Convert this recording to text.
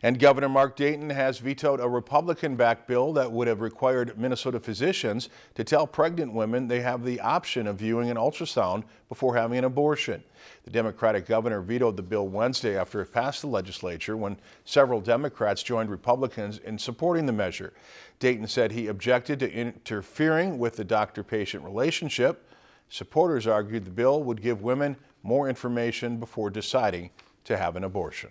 And Governor Mark Dayton has vetoed a Republican-backed bill that would have required Minnesota physicians to tell pregnant women they have the option of viewing an ultrasound before having an abortion. The Democratic governor vetoed the bill Wednesday after it passed the legislature when several Democrats joined Republicans in supporting the measure. Dayton said he objected to interfering with the doctor-patient relationship. Supporters argued the bill would give women more information before deciding to have an abortion.